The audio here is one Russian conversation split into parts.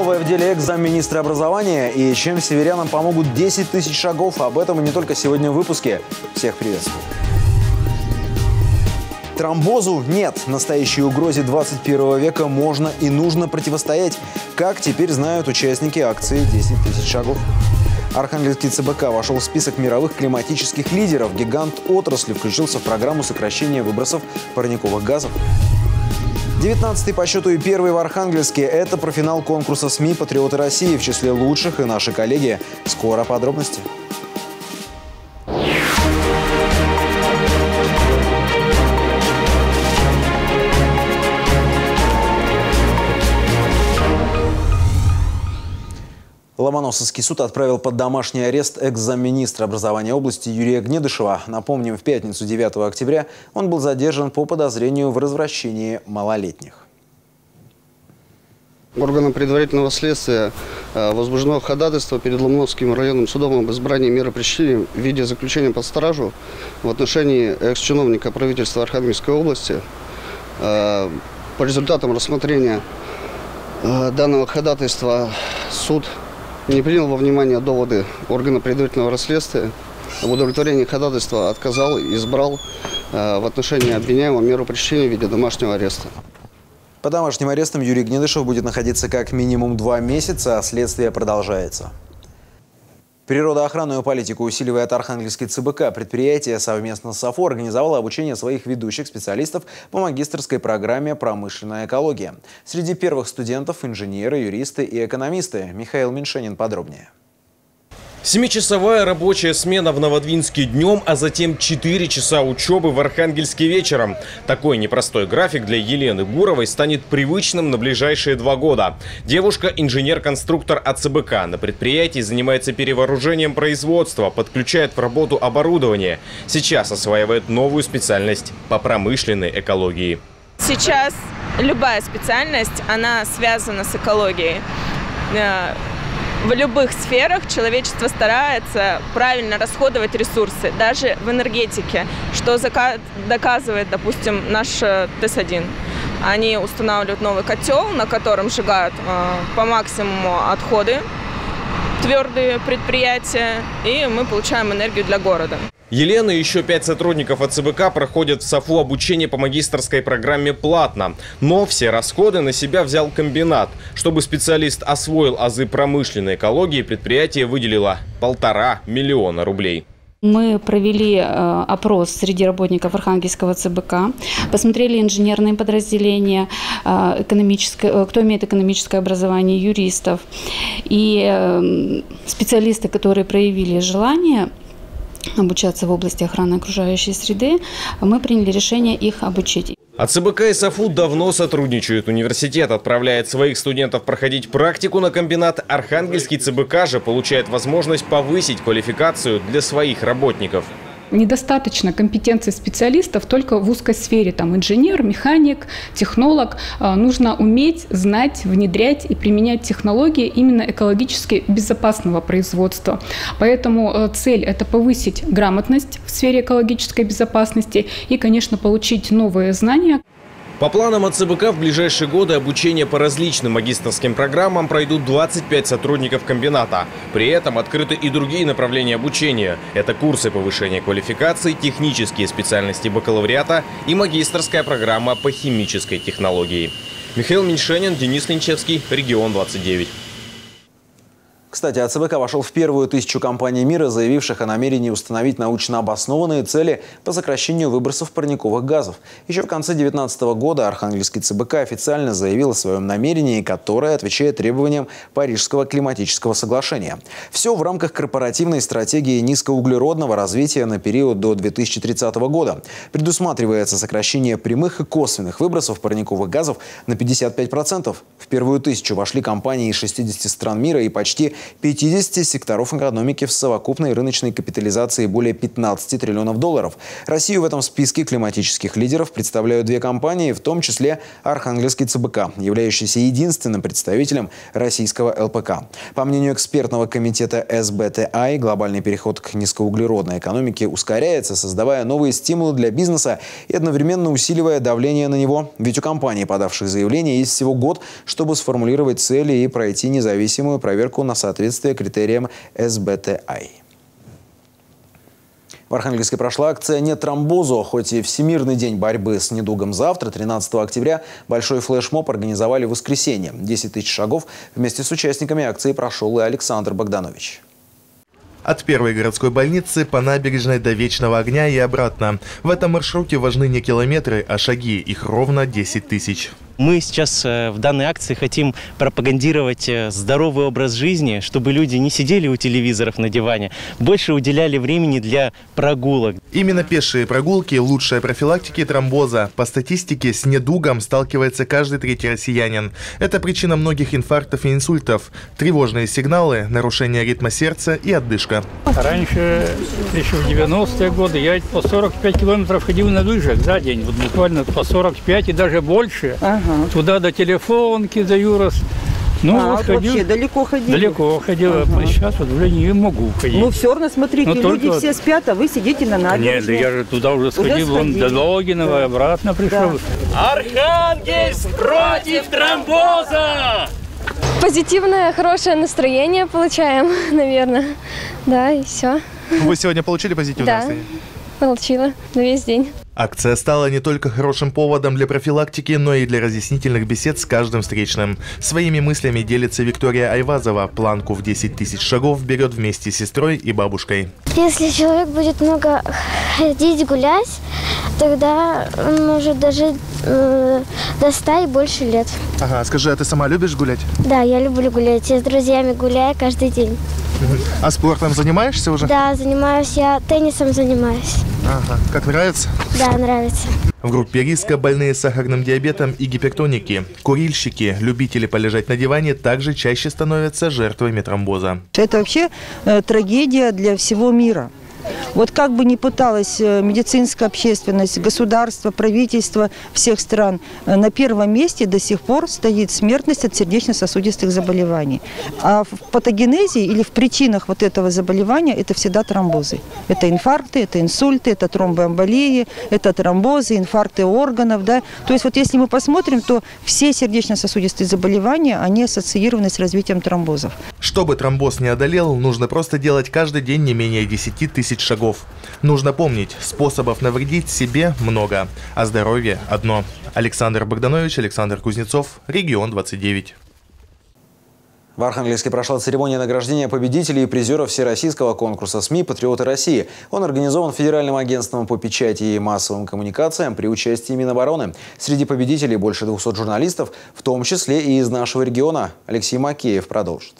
Новое в деле экс-замминистра образования и чем северянам помогут 10 тысяч шагов. Об этом и не только сегодня в выпуске. Всех приветствую. Тромбозу нет. Настоящей угрозе 21 века можно и нужно противостоять. Как теперь знают участники акции «10 тысяч шагов». Архангельский ЦБК вошел в список мировых климатических лидеров. Гигант отрасли включился в программу сокращения выбросов парниковых газов. 19-й по счету и первый в Архангельске – это профинал конкурса СМИ «Патриоты России» в числе лучших и наши коллеги. Скоро подробности. Ломоносовский суд отправил под домашний арест экс-замминистра образования области Юрия Гнедышева. Напомним, в пятницу 9 октября он был задержан по подозрению в развращении малолетних. Органам предварительного следствия э, возбуждено ходатайство перед Ломоновским районным судом об избрании меры пресечения в виде заключения под стражу в отношении экс-чиновника правительства Архангельской области. Э, по результатам рассмотрения э, данного ходатайства суд не принял во внимание доводы органа предварительного расследствия, в удовлетворении ходатайства отказал и избрал э, в отношении обвиняемого меру пресечения в виде домашнего ареста. По домашним арестам Юрий Гнедышев будет находиться как минимум два месяца, а следствие продолжается. Природоохранную политику усиливает Архангельский ЦБК. Предприятие совместно с САФО организовало обучение своих ведущих специалистов по магистрской программе «Промышленная экология». Среди первых студентов – инженеры, юристы и экономисты. Михаил Меньшенин подробнее. Семичасовая рабочая смена в Новодвинске днем, а затем 4 часа учебы в Архангельске вечером. Такой непростой график для Елены Гуровой станет привычным на ближайшие два года. Девушка – инженер-конструктор АЦБК. На предприятии занимается перевооружением производства, подключает в работу оборудование. Сейчас осваивает новую специальность по промышленной экологии. Сейчас любая специальность, она связана с экологией э, в любых сферах человечество старается правильно расходовать ресурсы, даже в энергетике, что доказывает, допустим, наш э, ТЭС-1. Они устанавливают новый котел, на котором сжигают э, по максимуму отходы, твердые предприятия, и мы получаем энергию для города. Елена и еще пять сотрудников АЦБК проходят в САФУ обучение по магистрской программе платно. Но все расходы на себя взял комбинат. Чтобы специалист освоил азы промышленной экологии, предприятие выделило полтора миллиона рублей. Мы провели э, опрос среди работников Архангельского ЦБК, посмотрели инженерные подразделения, э, экономическое, э, кто имеет экономическое образование, юристов. И специалисты, которые проявили желание обучаться в области охраны окружающей среды, мы приняли решение их обучить. А ЦБК и САФУ давно сотрудничают. Университет отправляет своих студентов проходить практику на комбинат. Архангельский ЦБК же получает возможность повысить квалификацию для своих работников недостаточно компетенции специалистов только в узкой сфере, там инженер, механик, технолог. А, нужно уметь, знать, внедрять и применять технологии именно экологически безопасного производства. Поэтому э, цель – это повысить грамотность в сфере экологической безопасности и, конечно, получить новые знания. По планам АЦБК в ближайшие годы обучение по различным магистрским программам пройдут 25 сотрудников комбината. При этом открыты и другие направления обучения. Это курсы повышения квалификации, технические специальности бакалавриата и магистрская программа по химической технологии. Михаил Меньшенин, Денис Линчевский, Регион 29. Кстати, АЦБК вошел в первую тысячу компаний мира, заявивших о намерении установить научно обоснованные цели по сокращению выбросов парниковых газов. Еще в конце 2019 года Архангельский ЦБК официально заявил о своем намерении, которое отвечает требованиям Парижского климатического соглашения. Все в рамках корпоративной стратегии низкоуглеродного развития на период до 2030 года. Предусматривается сокращение прямых и косвенных выбросов парниковых газов на 55%. В первую тысячу вошли компании из 60 стран мира и почти 50 секторов экономики в совокупной рыночной капитализации более 15 триллионов долларов. Россию в этом списке климатических лидеров представляют две компании, в том числе Архангельский ЦБК, являющийся единственным представителем российского ЛПК. По мнению экспертного комитета СБТИ, глобальный переход к низкоуглеродной экономике ускоряется, создавая новые стимулы для бизнеса и одновременно усиливая давление на него. Ведь у компаний, подавших заявление, есть всего год, чтобы сформулировать цели и пройти независимую проверку на соответствие критериям СБТИ. В Архангельске прошла акция «Нет тромбозу». Хоть и Всемирный день борьбы с недугом завтра, 13 октября, большой флешмоб организовали в воскресенье. 10 тысяч шагов вместе с участниками акции прошел и Александр Богданович. От первой городской больницы по набережной до Вечного огня и обратно. В этом маршруте важны не километры, а шаги. Их ровно 10 тысяч. Мы сейчас э, в данной акции хотим пропагандировать э, здоровый образ жизни, чтобы люди не сидели у телевизоров на диване, больше уделяли времени для прогулок. Именно пешие прогулки – лучшая профилактики тромбоза. По статистике, с недугом сталкивается каждый третий россиянин. Это причина многих инфарктов и инсультов. Тревожные сигналы, нарушение ритма сердца и отдышка. Раньше, еще в 90-е годы, я по 45 километров ходил на лыжах за день. Вот буквально по 45 и даже больше. Ага. Туда до телефонки, до Юрос. Ну, а, вот ходил, вообще далеко ходил? Далеко ходил, ага. а сейчас вот уже не могу ходить. Ну, все равно, смотрите, Но люди все спят, а вы сидите на набережной. Нет, да я же туда уже сходил, уже вон до Логинова, да. обратно пришел. Да. Архангельск против тромбоза! Позитивное, хорошее настроение получаем, наверное. Да, и все. Вы сегодня получили позитивное да, настроение? получила на весь день. Акция стала не только хорошим поводом для профилактики, но и для разъяснительных бесед с каждым встречным. Своими мыслями делится Виктория Айвазова. Планку в 10 тысяч шагов берет вместе с сестрой и бабушкой. Если человек будет много ходить, гулять, тогда он может дожить э, до 100 и больше лет. Ага, скажи, а ты сама любишь гулять? Да, я люблю гулять. Я с друзьями гуляю каждый день. А спортом занимаешься уже? Да, занимаюсь. Я теннисом занимаюсь. Ага. Как нравится? Да, нравится. В группе риска больные сахарным диабетом и гипертоники. Курильщики, любители полежать на диване, также чаще становятся жертвами тромбоза. Это вообще э, трагедия для всего мира. Вот как бы ни пыталась э, медицинская общественность, государство, правительство всех стран, э, на первом месте до сих пор стоит смертность от сердечно-сосудистых заболеваний. А в патогенезе или в причинах вот этого заболевания это всегда тромбозы. Это инфаркты, это инсульты, это тромбоэмболии, это тромбозы, инфаркты органов. Да? То есть вот если мы посмотрим, то все сердечно-сосудистые заболевания, они ассоциированы с развитием тромбозов. Чтобы тромбоз не одолел, нужно просто делать каждый день не менее 10 тысяч шагов. Нужно помнить, способов навредить себе много, а здоровье одно. Александр Богданович, Александр Кузнецов, Регион 29. В Архангельске прошла церемония награждения победителей и призеров Всероссийского конкурса СМИ «Патриоты России». Он организован Федеральным агентством по печати и массовым коммуникациям при участии Минобороны. Среди победителей больше 200 журналистов, в том числе и из нашего региона. Алексей Макеев продолжит.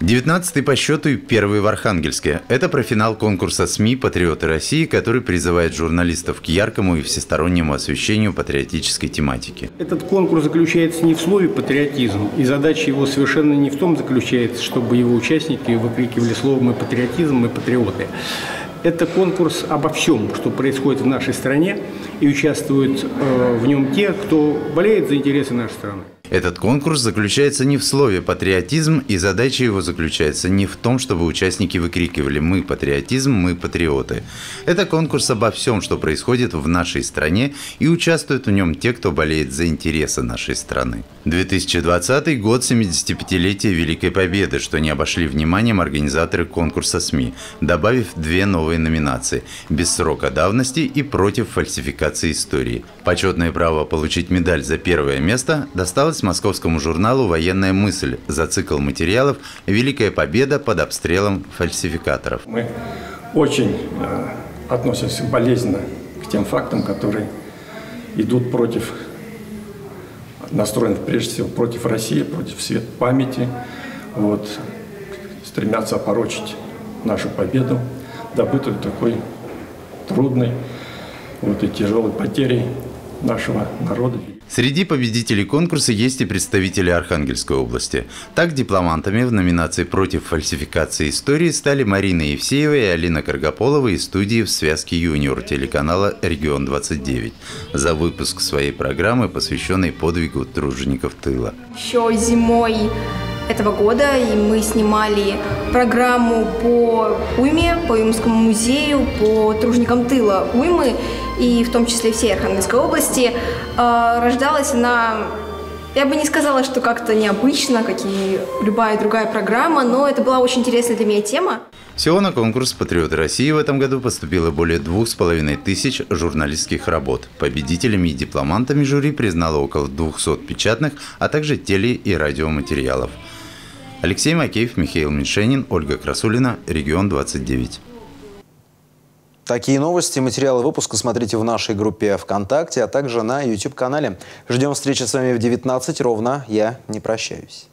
19 по счету и первый в Архангельске. Это профинал конкурса СМИ «Патриоты России», который призывает журналистов к яркому и всестороннему освещению патриотической тематики. Этот конкурс заключается не в слове «патриотизм», и задача его совершенно не в том заключается, чтобы его участники выкрикивали слово «мы патриотизм, мы патриоты». Это конкурс обо всем, что происходит в нашей стране, и участвуют э, в нем те, кто болеет за интересы нашей страны. Этот конкурс заключается не в слове «патриотизм», и задача его заключается не в том, чтобы участники выкрикивали «мы патриотизм, мы патриоты». Это конкурс обо всем, что происходит в нашей стране, и участвуют в нем те, кто болеет за интересы нашей страны. 2020 год 75-летия Великой Победы, что не обошли вниманием организаторы конкурса СМИ, добавив две новые номинации «Без срока давности» и «Против фальсификации истории». Почетное право получить медаль за первое место досталось досталось московскому журналу «Военная мысль» за цикл материалов «Великая победа под обстрелом фальсификаторов». Мы очень э, относимся болезненно к тем фактам, которые идут против, настроены прежде всего против России, против свет памяти, вот, стремятся опорочить нашу победу, добытую такой трудной вот, и тяжелой потерей нашего народа. Среди победителей конкурса есть и представители Архангельской области. Так, дипломантами в номинации «Против фальсификации истории» стали Марина Евсеева и Алина Каргополова из студии в связке «Юниор» телеканала «Регион-29» за выпуск своей программы, посвященной подвигу тружеников тыла. Еще зимой этого года, и мы снимали программу по Уйме, по Уймскому музею, по тружникам тыла Уймы, и в том числе всей Архангельской области. А, рождалась она я бы не сказала, что как-то необычно, как и любая другая программа, но это была очень интересная для меня тема. Всего на конкурс «Патриоты России» в этом году поступило более двух с половиной тысяч журналистских работ. Победителями и дипломантами жюри признало около 200 печатных, а также теле- и радиоматериалов. Алексей Макеев, Михаил Мишенин, Ольга Красулина, Регион 29. Такие новости, материалы выпуска смотрите в нашей группе ВКонтакте, а также на YouTube-канале. Ждем встречи с вами в 19 ровно. Я не прощаюсь.